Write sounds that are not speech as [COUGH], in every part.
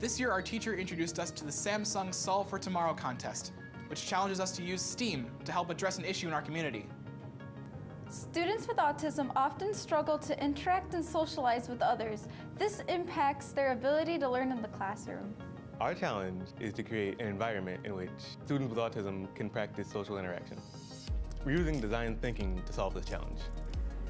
This year, our teacher introduced us to the Samsung Solve for Tomorrow contest, which challenges us to use STEAM to help address an issue in our community. Students with autism often struggle to interact and socialize with others. This impacts their ability to learn in the classroom. Our challenge is to create an environment in which students with autism can practice social interaction. We're using design thinking to solve this challenge.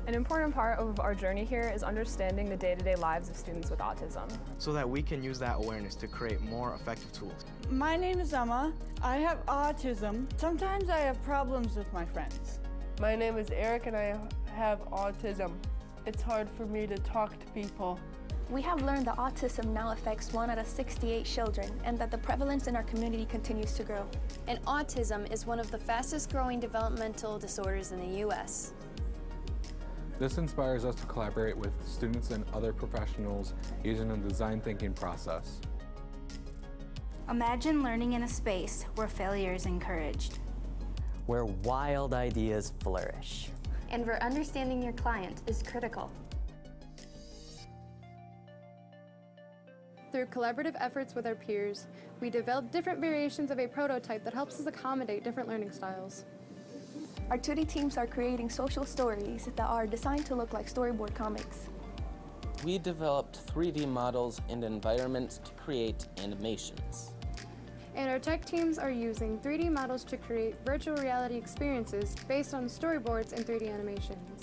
An important part of our journey here is understanding the day-to-day -day lives of students with autism. So that we can use that awareness to create more effective tools. My name is Emma. I have autism. Sometimes I have problems with my friends. My name is Eric and I have autism. It's hard for me to talk to people. We have learned that autism now affects 1 out of 68 children and that the prevalence in our community continues to grow. And autism is one of the fastest growing developmental disorders in the U.S. This inspires us to collaborate with students and other professionals using a design thinking process. Imagine learning in a space where failure is encouraged. Where wild ideas flourish. And where understanding your client is critical. Through collaborative efforts with our peers, we develop different variations of a prototype that helps us accommodate different learning styles. Our 2D teams are creating social stories that are designed to look like storyboard comics. We developed 3D models and environments to create animations. And our tech teams are using 3D models to create virtual reality experiences based on storyboards and 3D animations.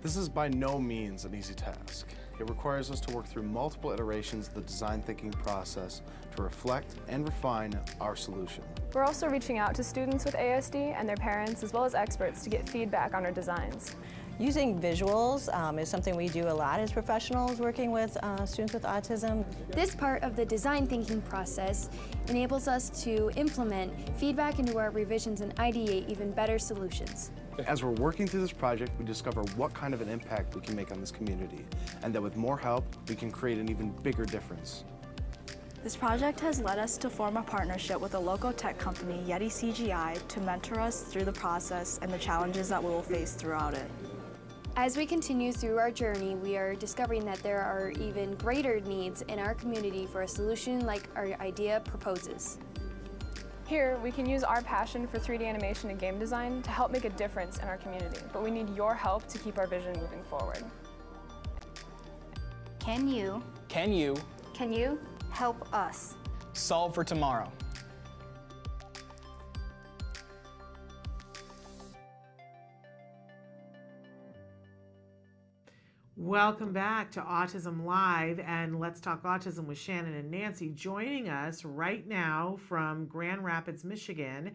This is by no means an easy task. It requires us to work through multiple iterations of the design thinking process to reflect and refine our solution. We're also reaching out to students with ASD and their parents as well as experts to get feedback on our designs. Using visuals um, is something we do a lot as professionals working with uh, students with autism. This part of the design thinking process enables us to implement feedback into our revisions and ideate even better solutions. As we're working through this project, we discover what kind of an impact we can make on this community, and that with more help, we can create an even bigger difference. This project has led us to form a partnership with a local tech company, Yeti CGI, to mentor us through the process and the challenges that we will face throughout it. As we continue through our journey, we are discovering that there are even greater needs in our community for a solution like our idea proposes. Here, we can use our passion for 3D animation and game design to help make a difference in our community, but we need your help to keep our vision moving forward. Can you? Can you? Can you? Help us. Solve for tomorrow. Welcome back to Autism Live and Let's Talk Autism with Shannon and Nancy. Joining us right now from Grand Rapids, Michigan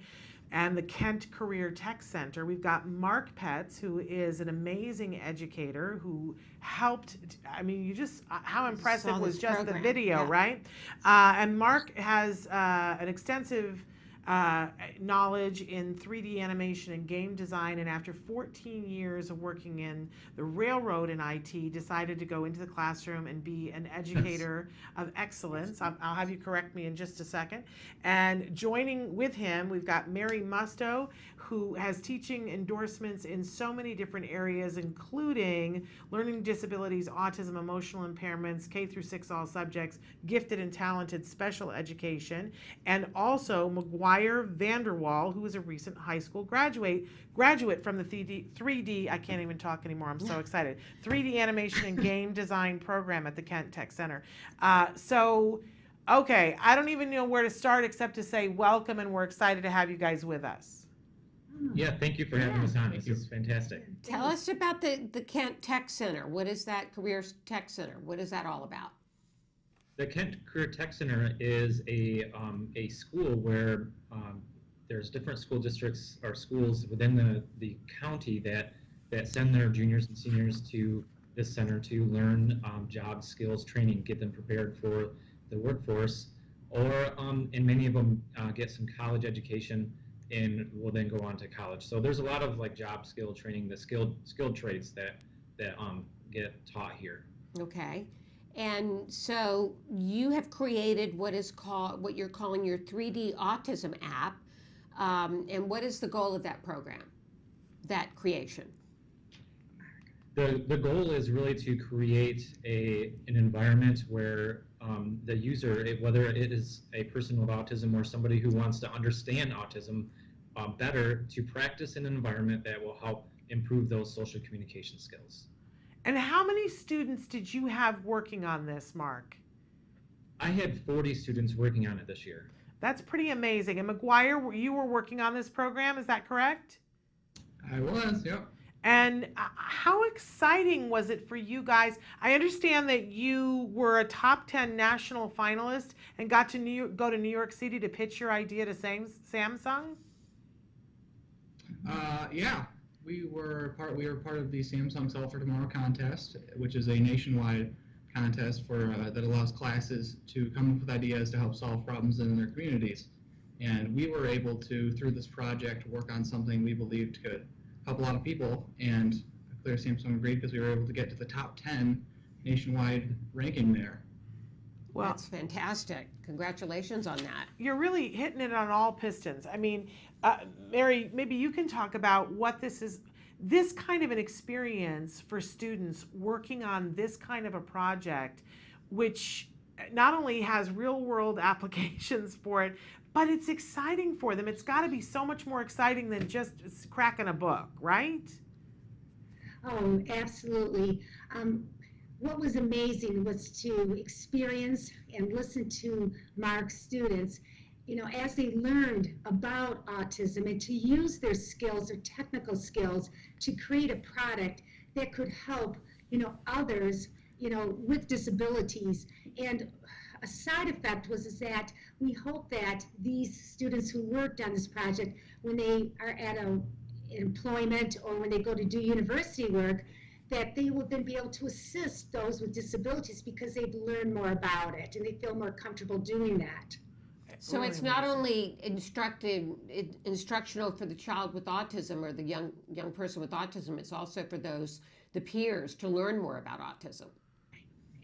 and the Kent Career Tech Center, we've got Marc Petz, who is an amazing educator who helped. I mean, you just, uh, how impressive was just program. the video, yeah. right? Uh, and Marc has uh, an extensive uh, knowledge in 3D animation and game design, and after 14 years of working in the railroad and IT, decided to go into the classroom and be an educator of excellence. I'll, I'll, have you correct me in just a second. And joining with him, we've got Mary Musto, who has teaching endorsements in so many different areas, including learning disabilities, autism, emotional impairments, K through six all subjects, gifted and talented special education, and also McGuire Meyer Vanderwall, who is a recent high school graduate, graduate from the 3D, 3D I can't even talk anymore, I'm so excited, 3D animation and game [LAUGHS] design program at the Kent Tech Center. Uh, so, okay, I don't even know where to start except to say welcome and we're excited to have you guys with us. Yeah, thank you for having yeah, us on. This is fantastic. Tell us about the, the Kent Tech Center. What is that Career Tech Center? What is that all about? The Kent Career Tech Center is a, um, a school where um, there's different school districts or schools within the, the county that, that send their juniors and seniors to this center to learn um, job skills training, get them prepared for the workforce, or um, and many of them uh, get some college education and will then go on to college. So there's a lot of like job skill training, the skilled skilled trades that that um, get taught here. Okay. And so you have created what is called what you're calling your 3D autism app. Um, and what is the goal of that program, that creation? The, the goal is really to create a, an environment where um, the user, whether it is a person with autism or somebody who wants to understand autism uh, better, to practice in an environment that will help improve those social communication skills. And how many students did you have working on this, Marc? I had 40 students working on it this year. That's pretty amazing. And McGuire, you were working on this program, is that correct? I was, yep. And uh, how exciting was it for you guys? I understand that you were a top 10 national finalist and got to New York, go to New York City to pitch your idea to Samsung. Uh, yeah, we were part. We were part of the Samsung Solve for Tomorrow contest, which is a nationwide contest for uh, that allows classes to come up with ideas to help solve problems in their communities. And we were able to, through this project, work on something we believed could help a lot of people. And Clear Samsung agreed because we were able to get to the top 10 nationwide ranking there. Well, that's fantastic. Congratulations on that. You're really hitting it on all pistons. I mean, uh, Mary, maybe you can talk about what this is this kind of an experience for students working on this kind of a project, which not only has real world [LAUGHS] applications for it, but it's exciting for them. It's got to be so much more exciting than just cracking a book, right? Oh, absolutely. Um, what was amazing was to experience and listen to Marc's students you know, as they learned about autism and to use their skills, their technical skills, to create a product that could help, you know, others, you know, with disabilities. And a side effect was is that we hope that these students who worked on this project, when they are at a employment or when they go to do university work, that they will then be able to assist those with disabilities because they've learned more about it and they feel more comfortable doing that. So it's not only instructive, instructional for the child with autism or the young young person with autism. It's also for those the peers to learn more about autism.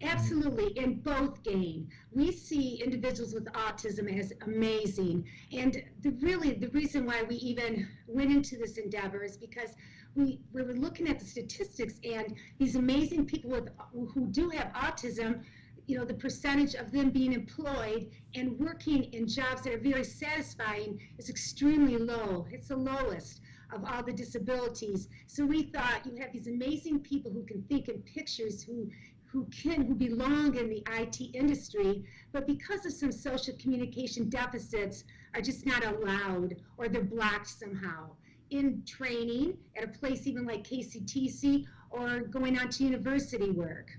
Absolutely, and both gain. We see individuals with autism as amazing, and the really the reason why we even went into this endeavor is because we, we were looking at the statistics and these amazing people with who do have autism you know, the percentage of them being employed and working in jobs that are very satisfying is extremely low. It's the lowest of all the disabilities. So we thought you have these amazing people who can think in pictures, who who can who belong in the IT industry, but because of some social communication deficits, are just not allowed or they're blocked somehow in training at a place even like KCTC or going on to university work.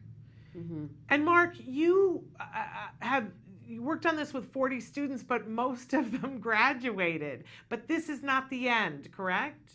Mm-hmm. And Marc, you uh, uh, have you worked on this with 40 students, but most of them [LAUGHS] graduated. But this is not the end, correct?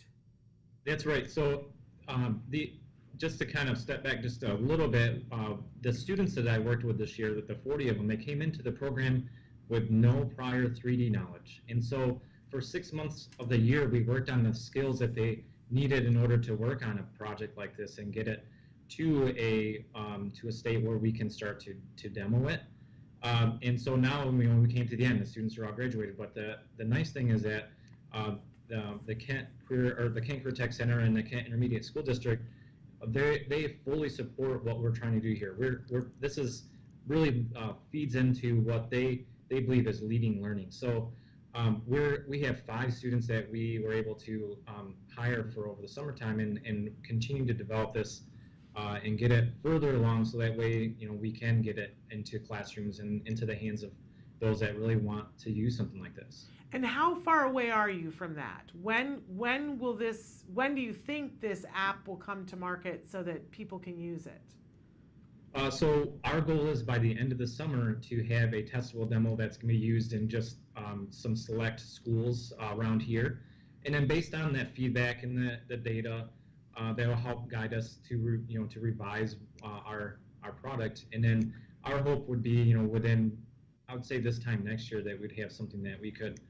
That's right. So um, the just to kind of step back just a little bit, uh, the students that I worked with this year, that the 40 of them, they came into the program with no prior 3D knowledge. And so for six months of the year, we worked on the skills that they needed in order to work on a project like this and get it to a um, to a state where we can start to to demo it. Um, and so now when we, when we came to the end, the students are all graduated. But the the nice thing is that uh, the the Kent Career or the Kent Career Tech Center and the Kent Intermediate School District, they they fully support what we're trying to do here. We're we're this is really uh, feeds into what they they believe is leading learning. So. Um, we're, we have five students that we were able to um, hire for over the summertime and, and continue to develop this uh, and get it further along so that way you know we can get it into classrooms and into the hands of those that really want to use something like this. And how far away are you from that? When when will this when do you think this app will come to market so that people can use it? Uh, so our goal is by the end of the summer to have a testable demo that's going to be used in just um, some select schools uh, around here. And then based on that feedback and the, the data, uh, that will help guide us to re, you know to revise uh, our our product. And then our hope would be you know within I would say this time next year that we'd have something that we could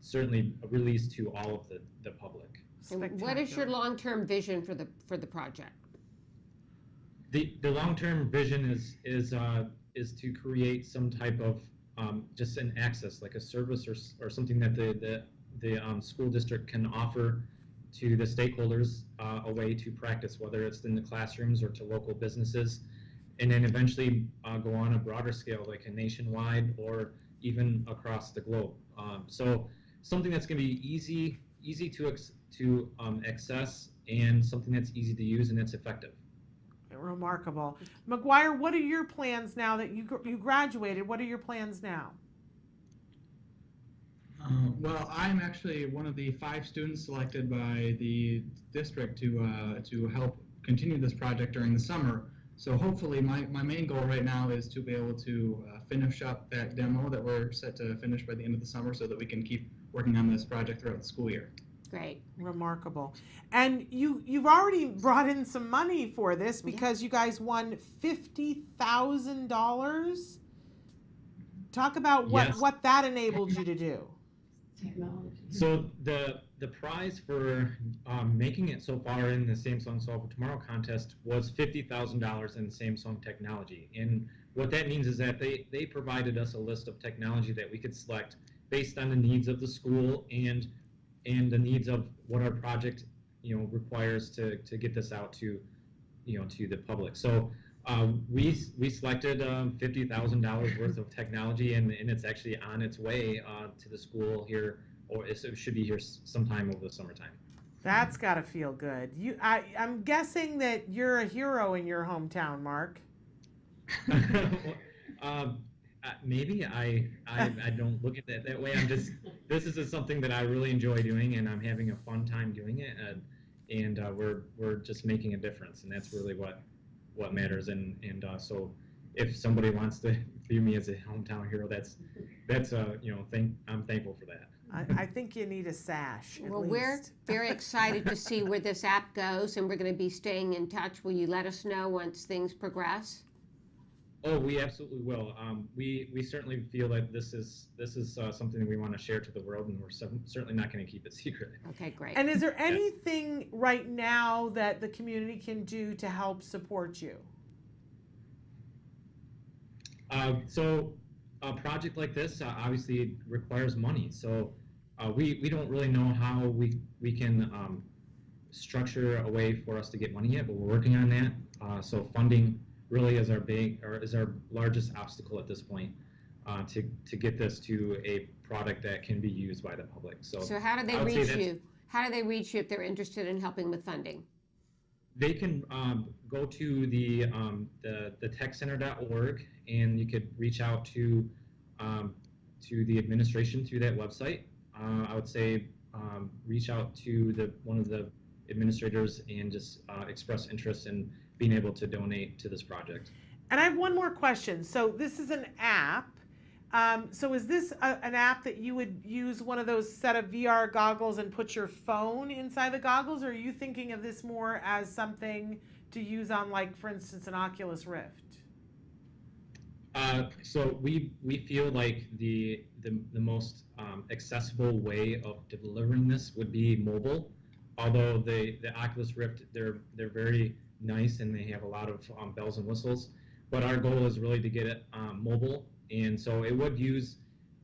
certainly release to all of the, the public. And what is your long-term vision for the for the project? The the long-term vision is is uh, is to create some type of um, just an access like a service or, or something that the the, the um, school district can offer to the stakeholders uh, a way to practice, whether it's in the classrooms or to local businesses. And then eventually uh, go on a broader scale, like a nationwide or even across the globe. Um, so something that's going to be easy, easy to ex- to um, access, and something that's easy to use and that's effective. Remarkable. McGuire, what are your plans now that you you graduated? What are your plans now? Uh, well, I'm actually one of the five students selected by the district to uh, to help continue this project during the summer. So hopefully, my, my main goal right now is to be able to uh, finish up that demo that we're set to finish by the end of the summer, so that we can keep working on this project throughout the school year. Great. Remarkable. And you you've already brought in some money for this because you guys won fifty thousand dollars. Talk about what Yes. what that enabled you to do. Technology. So the the prize for um, making it so far in the Samsung Solve for Tomorrow contest was fifty thousand dollars in Samsung technology, and what that means is that they they provided us a list of technology that we could select based on the needs of the school and and the needs of what our project you know requires to to get this out to you know to the public. So. Uh, we we selected um, fifty thousand dollars worth of technology, and, and it's actually on its way uh, to the school here, or it should be here sometime over the summertime. That's got to feel good. You, I, I'm guessing that you're a hero in your hometown, Marc. [LAUGHS] Um, uh, maybe I, I I don't look at that that way. I'm just this is something that I really enjoy doing, and I'm having a fun time doing it, uh, and uh, we're we're just making a difference, and that's really what what matters. And and uh, so if somebody wants to [LAUGHS] view me as a hometown hero, that's that's uh you know thank I'm thankful for that. I, I think you need a sash. At Well, least. we're [LAUGHS] very excited to see where this app goes, and we're going to be staying in touch. Will you let us know once things progress? Oh, we absolutely will. Um, we we certainly feel that this is this is uh, something that we want to share to the world, and we're cer- certainly not going to keep it [LAUGHS] secret. Okay, great. And is there anything right now that the community can do to help support you? Uh, so a project like this uh, obviously requires money. So uh, we we don't really know how we we can um, structure a way for us to get money yet, but we're working on that. Uh, so funding really is our big or is our largest obstacle at this point uh, to to get this to a product that can be used by the public. So So how do they I would say reach you? How do they reach you if they're interested in helping with funding? They can um, go to the, um, the the techcenter.org and you could reach out to um, to the administration through that website. Uh, I would say um, reach out to the one of the administrators and just uh, express interest in being able to donate to this project. And I have one more question. So this is an app. Um, so is this a, an app that you would use one of those set of VR goggles and put your phone inside the goggles, or are you thinking of this more as something to use on, like, for instance, an Oculus Rift? Uh, so we we feel like the the, the most um, accessible way of delivering this would be mobile. Although the the Oculus Rift they're they're very nice and they have a lot of um, bells and whistles, but our goal is really to get it um, mobile, and so it would use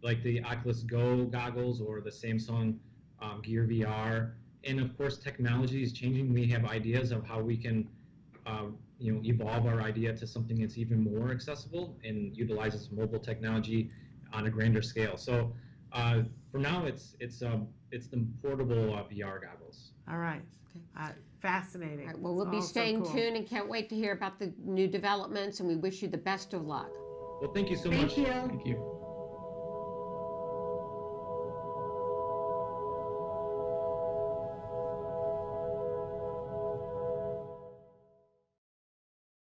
like the Oculus Go goggles or the Samsung um, Gear VR, and of course technology is changing. We have ideas of how we can uh, you know, evolve our idea to something that's even more accessible and utilizes mobile technology on a grander scale. So uh, for now, it's it's um, it's the portable uh, VR goggles. All right. Uh, fascinating. All right, well, we'll be It's all so staying cool. tuned and can't wait to hear about the new developments, and we wish you the best of luck. Well, thank you so Thank much. you. Thank you.